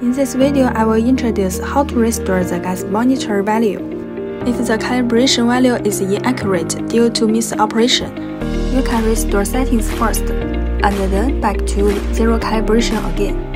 In this video, I will introduce how to restore the gas monitor value. If the calibration value is inaccurate due to misoperation, you can restore settings first, and then back to zero calibration again.